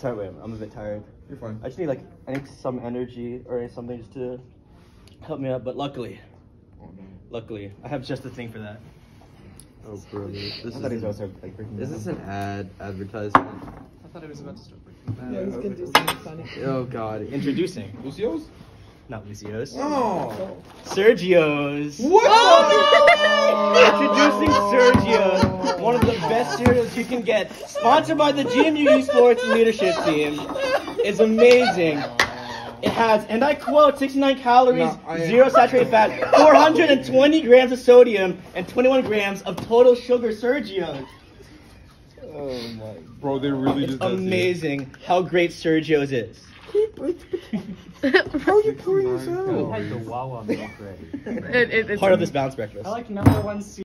Sorry, wait, I'm a bit tired. You're fine. I just need like I need some energy or something just to help me out. But luckily, Oh, no. luckily, I have just the thing for that. Oh, bro, this I is thought he was also like freaking. is this an ad advertisement? I thought it was about to start breaking Yeah, down. he's gonna do something funny. Oh God, Introducing, Lucio's? not Lucio's, Oh. Sergio's. What? Introducing oh! Sergio, one of the best cereals you can get. Sponsored by the GMU Esports Leadership Team. It's amazing. It has, and I quote, 69 calories, No, zero saturated fat, 420 grams of sodium, and 21 grams of total sugar. Sergio. Oh my. Bro, they really It's just. that's it. amazing how great Sergio's is. How are you pouring this out? The Wawa milk ready. It, it, it's Part of this bounce breakfast. I like number one